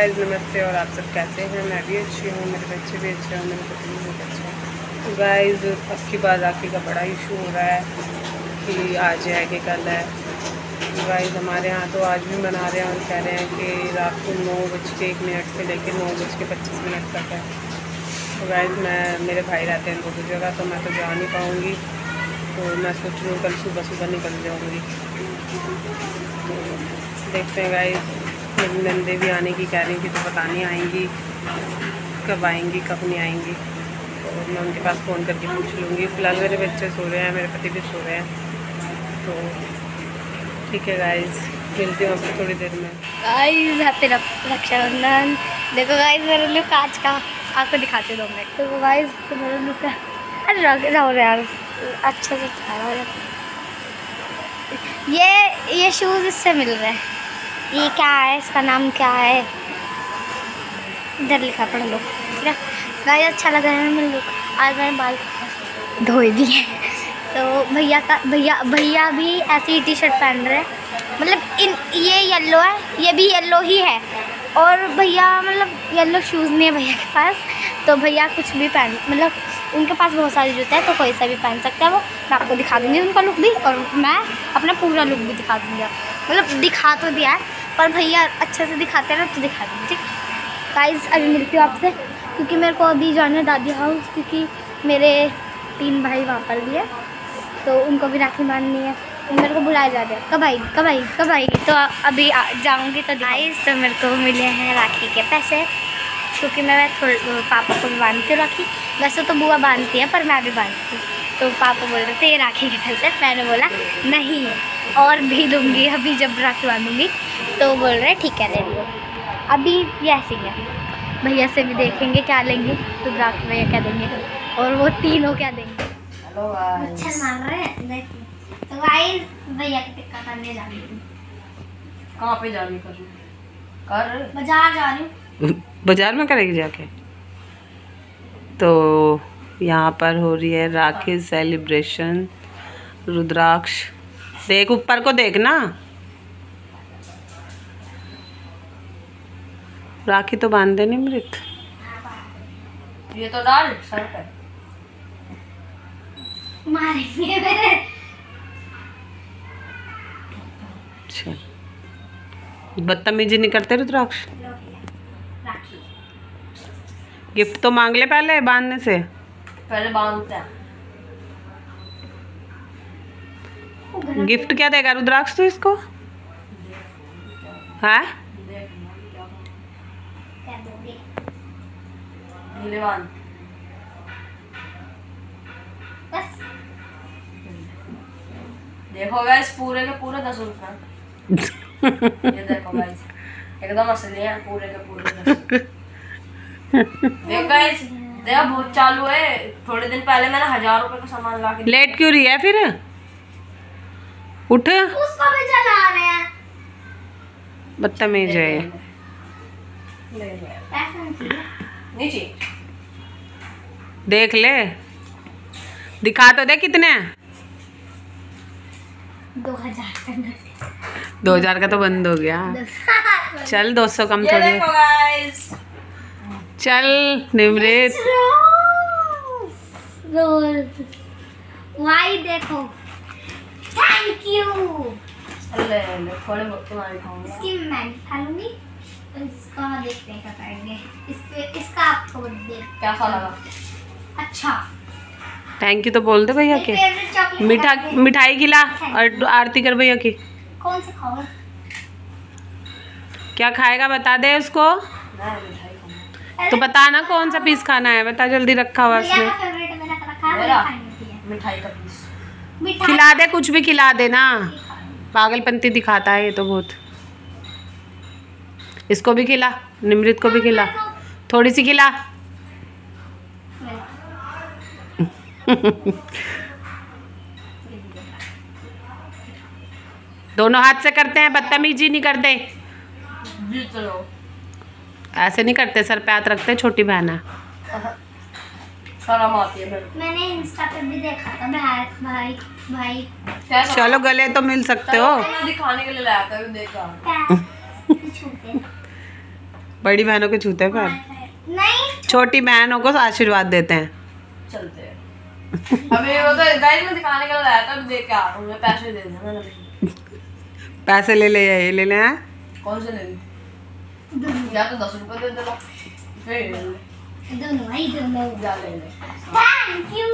Guys नमस्ते, और आप सब कैसे हैं? मैं भी अच्छी हूँ, मेरे बच्चे भी अच्छे हैं, मेरे पति भी बहुत अच्छे हैं। गाइस अब की बार राखी का बड़ा इशू हो रहा है कि आज है कि कल है। गाइस हमारे यहाँ तो आज भी मना रहे हैं और कह रहे हैं कि रात को नौ बज के एक मिनट से लेकर नौ बज के पच्चीस मिनट तक है। तो गाइस मैं, मेरे भाई रहते हैं दो जगह तो मैं तो जा नहीं पाऊँगी। तो मैं सोच रही हूँ कल सुबह सुबह निकल जाऊँगी। तो देखते हैं गाइस मेरी नंदे भी आने की कह रही थी तो पता नहीं आएँगी, कब आएँगी, कब नहीं आएँगी। तो मैं उनके पास फ़ोन करके पूछ लूँगी। फ़िलहाल मेरे बच्चे सो रहे हैं, मेरे पति भी सो रहे हैं। तो ठीक है गाइज़ मिलती हूँ आपसे थोड़ी देर में। Guys happy Rakshabandhan. देखो गाइज़ मेरा लुक आज का, आपको दिखाते दो मैं तो गाइस तो मेरा लुक है। अरे यार। अच्छे से ये ये शूज़ इससे मिल रहे हैं। ये क्या है? इसका नाम क्या है? इधर लिखा पढ़ लो। गाय अच्छा लग रहा है मेरे लुक आज मैंने बाल धोए भी हैं। तो भैया का, भैया भैया भी ऐसी टी शर्ट पहन रहे हैं। मतलब इन, ये येलो है, ये भी येलो ही है। और भैया मतलब येलो शूज़ नहीं है भैया के पास। तो भैया कुछ भी पहन मतलब उनके पास बहुत सारे जूते हैं तो कोई सा भी पहन सकता है वो। मैं आपको दिखा दूँगी उनका लुक भी और मैं अपना पूरा लुक भी दिखा दूँगी। मतलब दिखा तो दिया है पर भैया अच्छे से दिखाते हैं ना तो दिखा दूँगी ठीक? गाइस अभी मिलती हूँ आपसे क्योंकि मेरे को अभी जाना है दादी हाउस क्योंकि मेरे तीन भाई वहाँ पर भी है तो उनको भी राखी बांधनी है। तो मेरे को बुलाया जा रहा है। कब आई कब आई कब आई तो अभी जाऊँगी तो गाइस तो मेरे को मिले हैं राखी के पैसे क्योंकि मैं थोड़े पापा को भी बांधती हूँ राखी। वैसे तो बुआ बांधती है पर मैं भी बांधती हूँ। तो पापा बोल रहे थे राखी के पैसे। मैंने बोला नहीं और भी दूँगी अभी जब राखी बांधूँगी। तो बोल रहे ठीक है ले लो अभी ये ऐसे ही है। भैया से भी देखेंगे क्या लेंगे तो राखी भैया क्या देंगे और वो तीनों क्या देंगे। अच्छा मान रहे हैं? तो गाइस भैया की टिक्का करने जा रही हूँ। कहाँ पे जानी कर कर बाज़ार जा रही हूँ। बाज़ार में करेगी जाके? तो यहाँ पर हो रही है राखी सेलिब्रेशन रुद्राक्ष देख ऊपर को देखना राखी तो बाँध देनी मृत। ये तो डाल सर पे। मारेंगे मेरे। अच्छा। बदतमीजी नहीं करते रुद्राक्ष? गिफ्ट तो मांग ले पहले बांधने से। पहले बांधते हैं। गिफ्ट क्या देगा रुद्राक्ष तो इसको? है? बस। देखो गाइस पूरे के पूरे दस रुपए। ये देखो गाइस एकदम असली है पूरे के पूरे दस। देखो गाइस देखो बहुत चालू है। थोड़े दिन पहले मैंने हज़ार रुपए का सामान ला के लेट क्यों रही है फिर? उठ। उसको भी चला रहे हैं। बदतमीज है। नीचे देख ले। दिखा तो दे कितने। दो हज़ार का दो हज़ार का तो बंद हो गया। चल दो सौ कम थोड़ी। चल निमृत देखो? थैंक यू ले ले थोड़े बहुत तुम्हारे खाऊँगा इसकी मैं खा लूँगी इसका देखते हैं क्या करेंगे इस पे इसका आपको देख कैसा लगा अच्छा थैंक यू तो बोल दे भैया के। मिठा मिठाई खिला और आरती कर भैया की। कौन सा खाओ? क्या खाएगा बता दे उसको। तो बता ना कौन सा पीस खाना है बता जल्दी रखा हुआ है लिए। मिठाई का पीस खिला दे कुछ भी खिला दे ना। पागलपंती दिखाता है ये तो बहुत। इसको भी खिला निमृत को भी खिला। थोड़ी सी खिला। दोनों हाथ से करते हैं बदतमीजी नहीं करते। ऐसे नहीं करते सर पे हाथ रखते छोटी बहन शर्म आती है मैंने। इंस्टा पे भी देखा था भाई भाई भाई। चलो गले तो मिल सकते हो। दिखाने के लिए लाया था अभी देखा। बड़ी बहनों को छूते हैं पैर? नहीं। छोटी बहनों को आशीर्वाद देते हैं। चलते हैं। अभी वो तो गाइस मैं दिखाने के लिए लाया था देख के आ रहा हूँ मैं पैसे दे देना मैंने पैसे ले ले ये ले ले हैं? कौन से ले ली? या तो दस रुपए दे देना फिर ले ले। दोनों भाई दोनों जा ले ले थैंक यू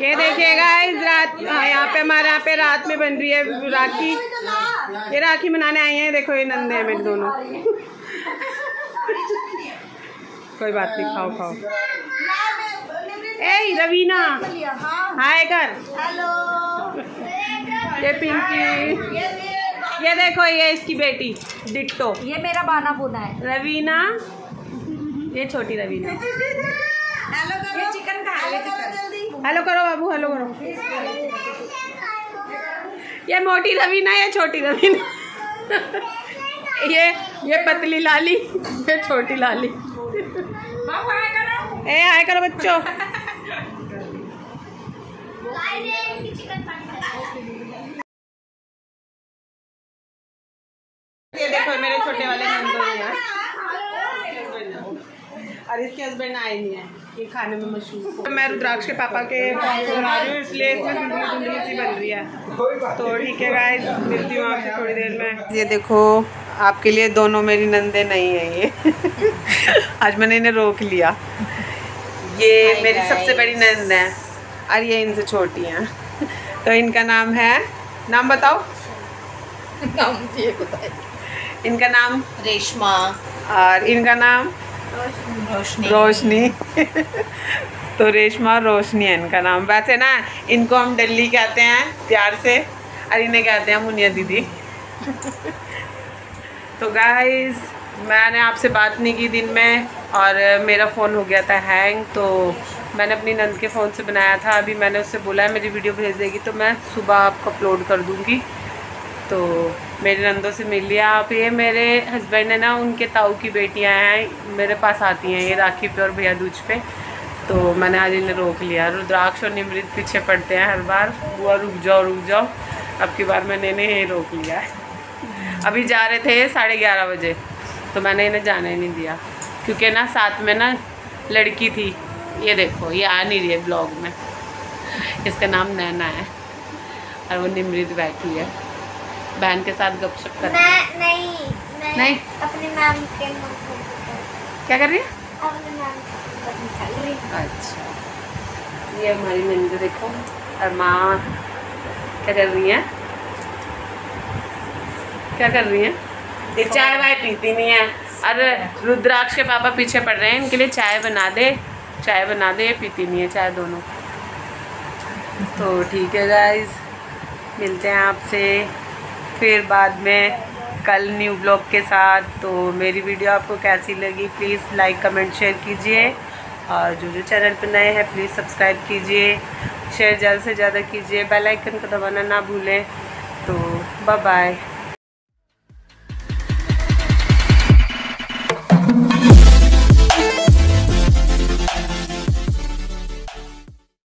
ये देखिए गाइस रात हाँ, यहाँ पे हमारे यहाँ पे रात में बन रही है राखी। ये राखी बनाने आई हैं देखो ये नंदे हैं मेरे दोनों। कोई बात नहीं खाओ खाओ। ए रवीना हाय कर। ये पिंकी। ये देखो ये इसकी बेटी डिट्टो। ये मेरा बाना बुना है। रवीना ये छोटी रवीना हेलो करो। बाबू हेलो करो। ये मोटी रवीना ये छोटी रवीना ये ये पतली लाली ये छोटी लाली। ए हाय करो बच्चों। ये देखो मेरे छोटे वाले नंदो और इसके हस्बैंड आए नहीं है ये खाने में मशहूर मैं रुद्राक्ष के पापा के बना रही हूँ इसलिए इसमें धुंधली धुंधली सी बन रही है। तो ठीक है गाइस मिलती हूँ आपसे थोड़ी देर में। ये देखो आपके लिए दोनों मेरी नंदे नहीं है ये। आज मैंने इन्हें रोक लिया। ये मेरी सबसे बड़ी नंद है और ये इनसे छोटी हैं। तो इनका नाम है नाम बताओ। नाम इनका नाम? रेशमा। और इनका नाम? रोशनी। रोशनी। तो रेशमा रोशनी है इनका नाम। वैसे ना, इनको हम डल्ली कहते हैं, प्यार से। और इन्हें कहते हैं मुनिया दीदी। तो गाइस मैंने आपसे बात नहीं की दिन में, और मेरा फ़ोन हो गया था हैंग तो मैंने अपनी नंद के फ़ोन से बनाया था। अभी मैंने उससे बोला है, मेरी वीडियो भेज देगी तो मैं सुबह आपको अपलोड कर दूँगी। तो मेरे नंदों से मिल लिया। आप ये मेरे हस्बैंड है ना, उनके ताऊ की बेटियाँ हैं, मेरे पास आती हैं ये राखी पे और भैया दूज पे। तो मैंने आज इन्हें रोक लिया। रुद्राक्ष और निमृत पीछे पड़ते हैं हर बार। बुआ, रुक जाओ रुक जाओ। अब की बार मैंने इन्हें यही रोक लिया है। अभी जा रहे थे साढ़े ग्यारह बजे। तो मैंने इन्हें जाने नहीं दिया। क्योंकि ना साथ में ना लड़की थी। ये देखो, ये आ नहीं रही है ब्लॉग में। इसका नाम नैना है। और वो निमृत बैठी है। बहन के साथ गपशप कर मैं नहीं मैं नहीं? अपने मैम के क्या कर रही है। अच्छा। ये हमारी नंदी देखो और माँ क्या कर रही है? क्या कर रही है? ये चाय वाय पीती नहीं है। अरे रुद्राक्ष के पापा पीछे पड़ रहे हैं इनके लिए चाय बना दे। चाय बना दे ये पीती नहीं है चाय दोनों। तो ठीक है गाइज़ मिलते हैं आपसे। फिर बाद में कल न्यू ब्लॉग के साथ। तो मेरी वीडियो आपको कैसी लगी प्लीज़ लाइक कमेंट शेयर कीजिए। और जो जो चैनल पर नए हैं प्लीज़ सब्सक्राइब कीजिए। शेयर ज़्यादा से ज़्यादा कीजिए। बेल आइकन को दबाना ना भूलें। तो बाय बाय